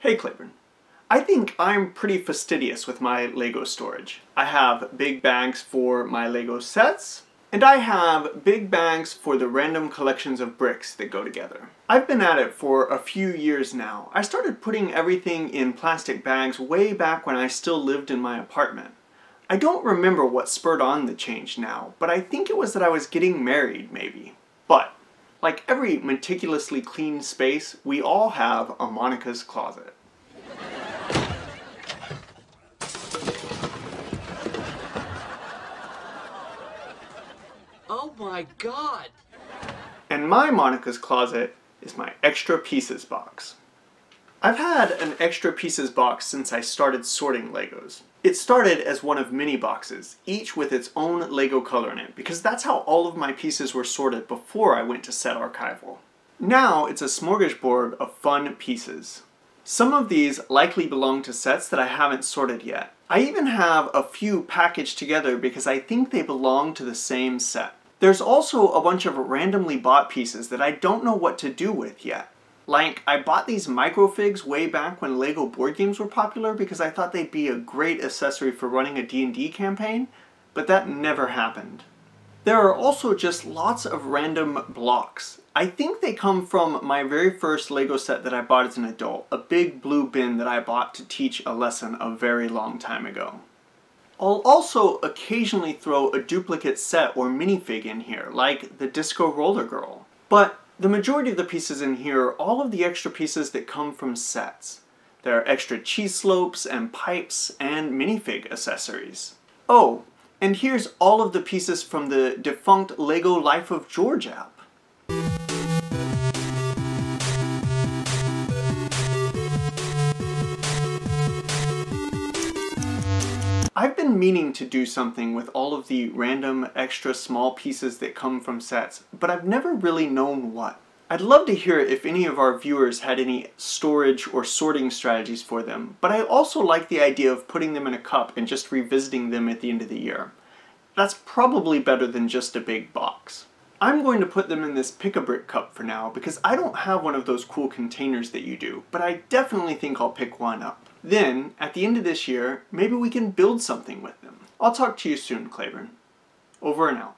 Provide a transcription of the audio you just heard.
Hey Clayburn. I think I'm pretty fastidious with my Lego storage. I have big bags for my Lego sets, and I have big bags for the random collections of bricks that go together. I've been at it for a few years now. I started putting everything in plastic bags way back when I still lived in my apartment. I don't remember what spurred on the change now, but I think it was that I was getting married, maybe. Like every meticulously clean space, we all have a Monica's closet. Oh my god! And my Monica's closet is my extra pieces box. I've had an extra pieces box since I started sorting Legos. It started as one of many boxes, each with its own Lego color in it, because that's how all of my pieces were sorted before I went to Set Archival. Now it's a smorgasbord of fun pieces. Some of these likely belong to sets that I haven't sorted yet. I even have a few packaged together because I think they belong to the same set. There's also a bunch of randomly bought pieces that I don't know what to do with yet. Like, I bought these microfigs way back when LEGO board games were popular because I thought they'd be a great accessory for running a D&D campaign, but that never happened. There are also just lots of random blocks. I think they come from my very first LEGO set that I bought as an adult, a big blue bin that I bought to teach a lesson a very long time ago. I'll also occasionally throw a duplicate set or minifig in here, like the Disco Roller Girl. But the majority of the pieces in here are all of the extra pieces that come from sets. There are extra cheese slopes and pipes and minifig accessories. Oh, and here's all of the pieces from the defunct LEGO Life of George app. I've been meaning to do something with all of the random extra small pieces that come from sets, but I've never really known what. I'd love to hear if any of our viewers had any storage or sorting strategies for them, but I also like the idea of putting them in a cup and just revisiting them at the end of the year. That's probably better than just a big box. I'm going to put them in this pick-a-brick cup for now because I don't have one of those cool containers that you do, but I definitely think I'll pick one up. Then, at the end of this year, maybe we can build something with them. I'll talk to you soon, Clayburn. Over and out.